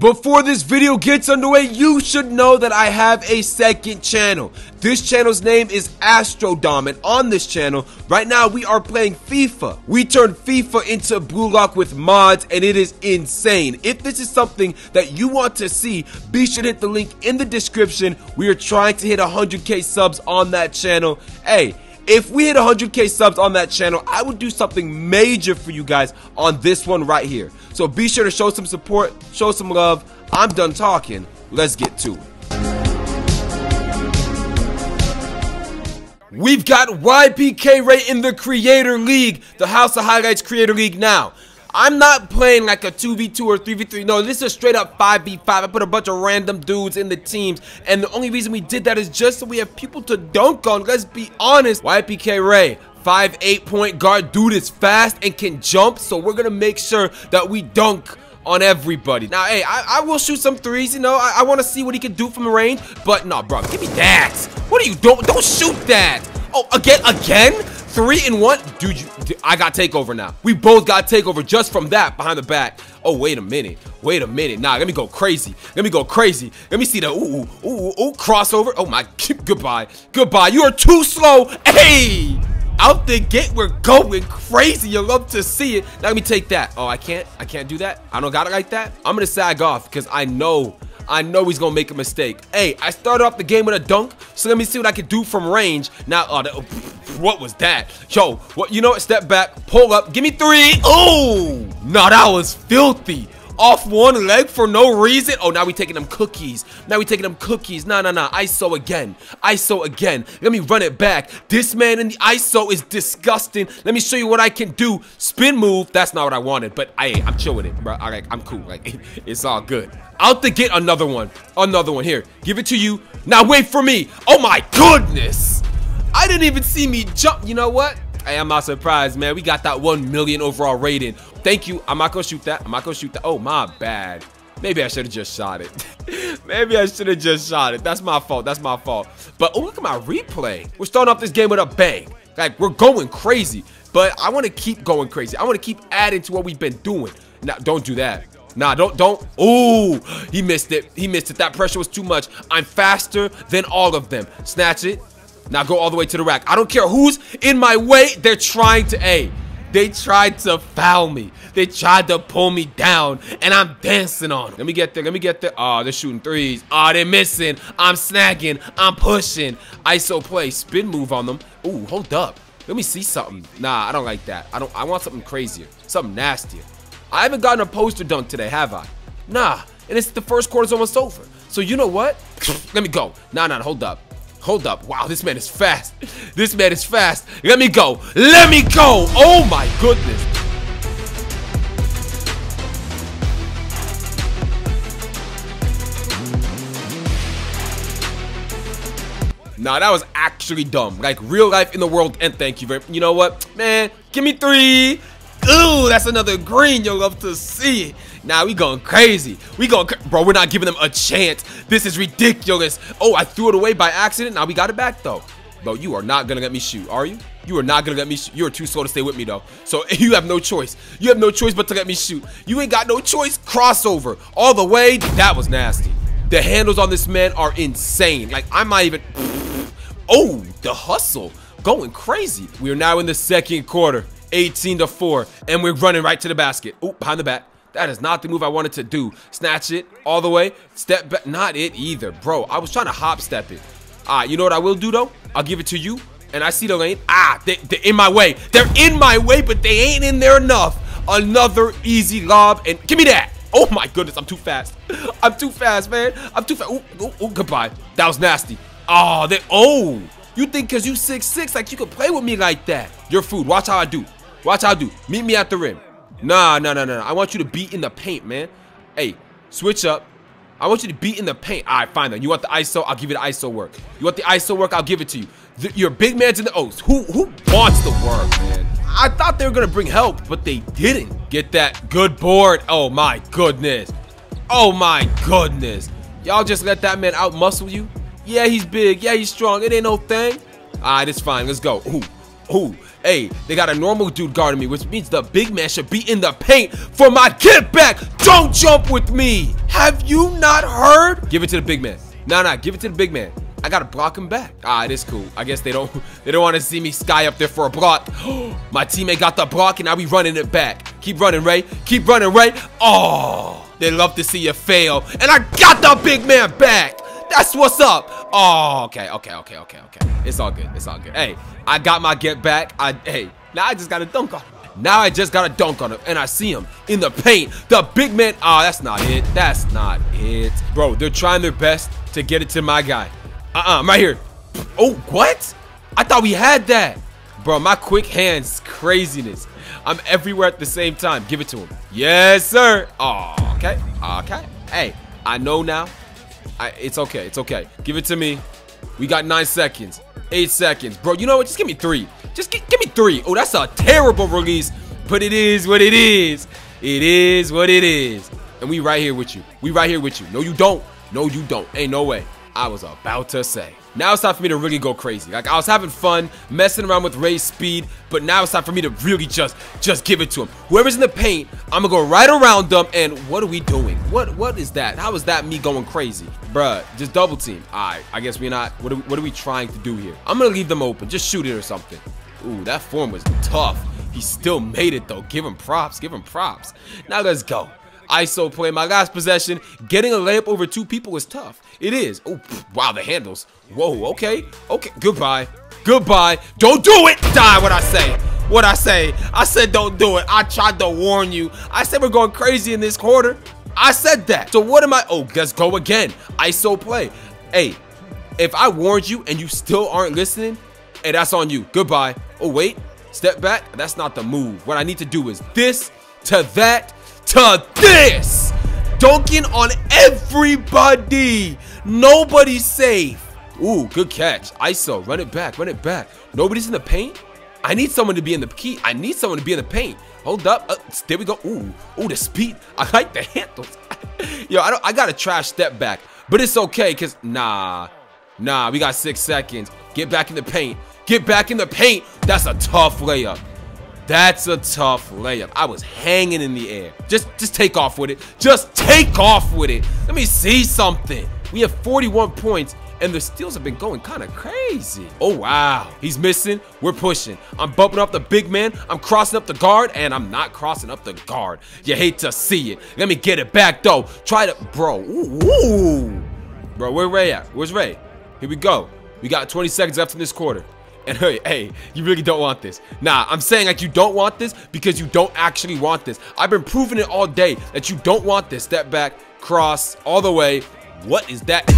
Before this video gets underway, you should know that I have a second channel. This channel's name is Astrodom, and on this channel, right now we are playing FIFA. We turned FIFA into Blue Lock with mods, and it is insane. If this is something that you want to see, be sure to hit the link in the description. We are trying to hit 100k subs on that channel. Hey, if we hit 100k subs on that channel, I would do something major for you guys on this one right here. So be sure to show some support, show some love. I'm done talking. Let's get to it. We've got YPK Raye in the Creator League, the House of Highlights Creator League now. I'm not playing like a 2v2 or 3v3. No, this is straight up 5v5. I put a bunch of random dudes in the teams. And the only reason we did that is just so we have people to dunk on. Let's be honest. YPK Raye, Five eight point guard. Dude is fast and can jump. So we're to make sure that we dunk on everybody. Now, hey, I, I will shoot some threes, you know. I, I want to see what he can do from range. But, nah, bro, give me that. What are you doing? Don't shoot that. Oh, again? Again? Three and one? Dude, you, I got takeover now. We both got takeover just from that behind the back. Oh, wait a minute. Wait a minute. Nah, let me go crazy. Let me go crazy. Let me see the ooh, ooh, ooh, ooh crossover. Oh, my. Goodbye. Goodbye. You are too slow. Hey! out the gate. We're going crazy. You love to see it. Now let me take that. Oh, I can't. I can't do that. I don't got it like that. I'm gonna sag off because I know. I know he's gonna make a mistake. Hey, I started off the game with a dunk, so let me see what I can do from range. Now, oh, that, oh, what was that? Yo, what? You know what? Step back, pull up, give me three. Oh, no, that was filthy off one leg for no reason. Oh, now we taking them cookies. Now we taking them cookies. Nah, nah, nah. ISO again. ISO again. Let me run it back. This man in the ISO is disgusting. Let me show you what I can do. Spin move. That's not what I wanted, but I, I'm chill with it, bro. I, like, I'm cool. Like, it's all good. Out to get another one. Another one. Here, give it to you. Now wait for me. Oh my goodness. I didn't even see me jump. You know what? Hey, I'm not surprised, man. We got that 1 million overall rating. Thank you. I'm not to shoot that. I'm not to shoot that. Oh, my bad. Maybe I should have just shot it. Maybe I should have just shot it. That's my fault. That's my fault. But oh, look at my replay. We're starting off this game with a bang. Like, we're going crazy. But I want to keep going crazy. I want to keep adding to what we've been doing. Now, don't do that. Nah, don't, don't. Ooh, he missed it. He missed it. That pressure was too much. I'm faster than all of them. Snatch it. Now go all the way to the rack. I don't care who's in my way. They're trying to, a. They tried to foul me. They tried to pull me down, and I'm dancing on them. Let me get there. Let me get there. Oh, they're shooting threes. Oh, they're missing. I'm snagging. I'm pushing. ISO play. Spin move on them. Ooh, hold up. Let me see something. Nah, I don't like that. I don't. I want something crazier. Something nastier. I haven't gotten a poster dunk today, have I? Nah. And it's the first quarter's almost over. So you know what? Let me go. Nah, nah, hold up. Hold up. Wow, this man is fast. This man is fast. Let me go. Let me go. Oh my goodness. Nah, that was actually dumb. Like real life in the world. And thank you very You know what? Man, give me three. Ooh, that's another green. You'll love to see. Now nah, we going crazy. We going, bro. We're not giving them a chance. This is ridiculous. Oh, I threw it away by accident. Now we got it back though. Bro, you are not gonna let me shoot, are you? You are not gonna let me shoot. You are too slow to stay with me though. So you have no choice. You have no choice but to let me shoot. You ain't got no choice. Crossover all the way. That was nasty. The handles on this man are insane. Like I'm not even. Oh, the hustle going crazy. We are now in the second quarter. 18 to 4, and we're running right to the basket. Oh, behind the back. That is not the move I wanted to do. Snatch it all the way. Step back. Not it either, bro. I was trying to hop step it. Ah, you know what I will do, though? I'll give it to you, and I see the lane. Ah, they, they're in my way. They're in my way, but they ain't in there enough. Another easy lob, and give me that. Oh, my goodness. I'm too fast. I'm too fast, man. I'm too fast. Ooh, ooh, ooh, goodbye. That was nasty. Oh, they. Oh. You think because you six six, like you could play with me like that. Your food. Watch how I do. Watch how I do. Meet me at the rim. Nah, nah, nah, nah. I want you to beat in the paint, man. Hey, switch up. I want you to beat in the paint. All right, fine then. You want the ISO? I'll give you the ISO work. You want the ISO work? I'll give it to you. The, your big man's in the O's. Who who wants the work, man? I thought they were gonna bring help, but they didn't. Get that good board. Oh my goodness. Oh my goodness. Y'all just let that man out muscle you? Yeah, he's big. Yeah, he's strong. It ain't no thing. All right, it's fine. Let's go. Ooh. Ooh, hey, they got a normal dude guarding me, which means the big man should be in the paint for my get back. Don't jump with me. Have you not heard? Give it to the big man. Nah, nah, give it to the big man. I gotta block him back. Ah, it is cool. I guess they don't they don't want to see me sky up there for a block. My teammate got the block and now we running it back. Keep running, Raye. Keep running, Raye. Oh, they love to see you fail. And I got the big man back. That's what's up. Oh, okay, okay, okay, okay, okay. It's all good. It's all good. Hey, I got my get back. I hey, now I just got a dunk on him. Now I just got a dunk on him, and I see him in the paint. The big man. Oh, that's not it. That's not it, bro. They're trying their best to get it to my guy. Uh-uh, I'm right here. Oh, what? I thought we had that. Bro, my quick hands, craziness. I'm everywhere at the same time. Give it to him. Yes, sir. Oh, okay. Okay. Hey, I know now. I, it's okay. It's okay. Give it to me. We got nine seconds. Eight seconds. Bro, you know what? Just give me three. Just give, give me three. Oh, that's a terrible release. But it is what it is. It is what it is. And we right here with you. We right here with you. No, you don't. No, you don't. Ain't no way. I was about to say. Now it's time for me to really go crazy. Like I was having fun messing around with Raye's speed, but now it's time for me to really just just give it to him. Whoever's in the paint, I'm gonna go right around them. And what are we doing? What what is that? How is that me going crazy, bruh? Just double team. All right, I guess we're not. What are, what are we trying to do here? I'm gonna leave them open. Just shoot it or something. Ooh, that form was tough. He still made it though. Give him props. Give him props. Now let's go. ISO play. My last possession, getting a layup over two people is tough. It is. Oh, wow, the handles. Whoa, okay. Okay, goodbye. Goodbye. Don't do it. Die, what I say. What I say. I said don't do it. I tried to warn you. I said we're going crazy in this quarter. I said that. So what am I? Oh, let's go again. ISO play. Hey, if I warned you and you still aren't listening, hey, that's on you. Goodbye. Oh, wait. Step back. That's not the move. What I need to do is this to that to this. Dunking on everybody. Nobody's safe. Ooh, good catch. ISO, run it back, run it back. Nobody's in the paint? I need someone to be in the key. I need someone to be in the paint. Hold up. Uh, there we go. Ooh, ooh, the speed. I like the handles. Yo, I don't. I got a trash step back, but it's okay, cause nah, nah. We got six seconds. Get back in the paint. Get back in the paint. That's a tough layup. That's a tough layup. I was hanging in the air. Just, just take off with it. Just take off with it. Let me see something. We have 41 points and the steals have been going kind of crazy. Oh, wow. He's missing. We're pushing. I'm bumping up the big man. I'm crossing up the guard, and I'm not crossing up the guard. You hate to see it. Let me get it back, though. Try to... Bro. Ooh. ooh. Bro, where Raye at? Where's Raye? Here we go. We got 20 seconds left in this quarter. And hey, hey, you really don't want this. Nah, I'm saying like you don't want this because you don't actually want this. I've been proving it all day that you don't want this. Step back, cross, all the way. What is that?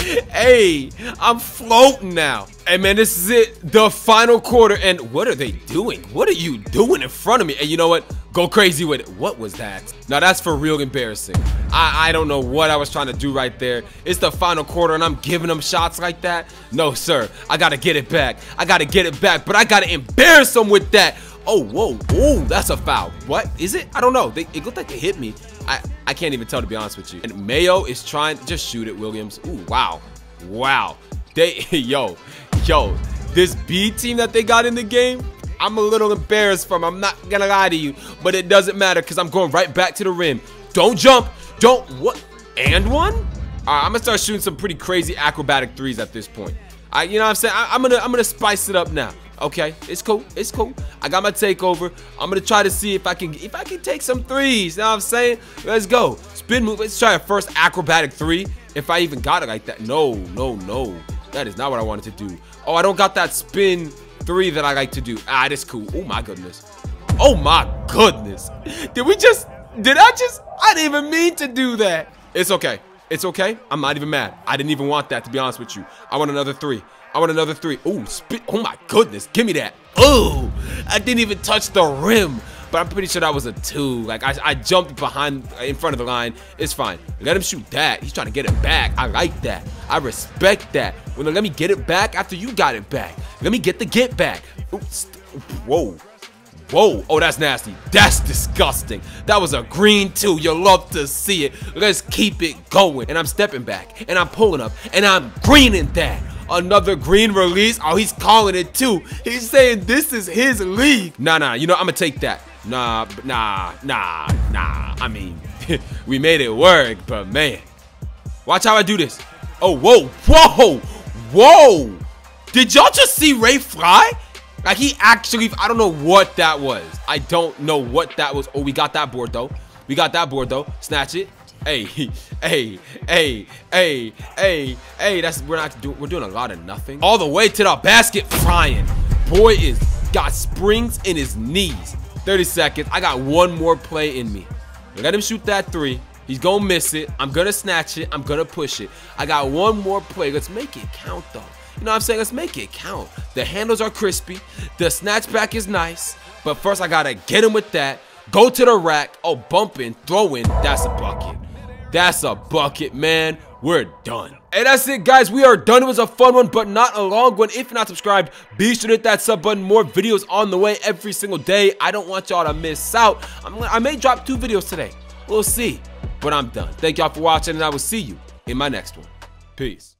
Hey, hey, I'm floating now. Hey man, this is it, the final quarter. And what are they doing? What are you doing in front of me? And you know what? Go crazy with it. What was that? Now that's for real embarrassing. I, I don't know what I was trying to do right there. It's the final quarter and I'm giving them shots like that. No, sir. I got to get it back. I got to get it back, but I got to embarrass them with that. Oh, whoa. Oh, that's a foul. What is it? I don't know. They, it looked like they hit me. I, I can't even tell, to be honest with you. And Mayo is trying to just shoot it, Williams. Ooh, wow. Wow. They, yo, yo, this B team that they got in the game, I'm a little embarrassed from. I'm not gonna lie to you, but it doesn't matter because I'm going right back to the rim. Don't jump. Don't what? And one? All right, I'm gonna start shooting some pretty crazy acrobatic threes at this point. I, you know what I'm saying? I, am gonna I'm gonna spice it up now. Okay, it's cool. It's cool. I got my takeover. I'm gonna try to see if I can if I can take some threes. You know what I'm saying? Let's go. Spin move. Let's try a first acrobatic three. If I even got it like that. No, no, no. That is not what I wanted to do. Oh, I don't got that spin three that I like to do. Ah, that's cool. Oh my goodness. Oh my goodness. Did we just, did I just, I didn't even mean to do that. It's okay. It's okay. I'm not even mad. I didn't even want that, to be honest with you. I want another three. I want another three. Ooh, spit. Oh my goodness. Give me that. Oh, I didn't even touch the rim. But I'm pretty sure that was a two. Like, I, I jumped behind, in front of the line. It's fine. Let him shoot that. He's trying to get it back. I like that. I respect that. Well, let me get it back after you got it back. Let me get the get back. Oops. Whoa. Whoa. Oh, that's nasty. That's disgusting. That was a green too. You'll love to see it. Let's keep it going. And I'm stepping back. And I'm pulling up. And I'm greening that. Another green release. Oh, he's calling it too. He's saying this is his league. Nah, nah. You know, I'm going to take that. Nah, nah, nah, nah. I mean, we made it work, but man. Watch how I do this. Oh, whoa, whoa, whoa. Did y'all just see Raye fly? Like he actually, I don't know what that was. I don't know what that was. Oh, we got that board though. We got that board though. Snatch it. Hey, hey, hey, hey, hey, hey. That's we're not doing. We're doing a lot of nothing. All the way to the basket, frying. Boy is got springs in his knees. 30 seconds. I got one more play in me. Let him shoot that three. He's gonna miss it. I'm gonna snatch it. I'm gonna push it. I got one more play. Let's make it count though. You know what I'm saying? Let's make it count. The handles are crispy. The snatchback is nice. But first I gotta get him with that. Go to the rack. Oh, bumping, throwing. That's a bucket. That's a bucket, man. We're done. And that's it, guys. We are done. It was a fun one, but not a long one. If you're not subscribed, be sure to hit that sub button. More videos on the way every single day. I don't want y'all to miss out. I'm, I may drop two videos today. We'll see. But I'm done. Thank y'all for watching, and I will see you in my next one. Peace.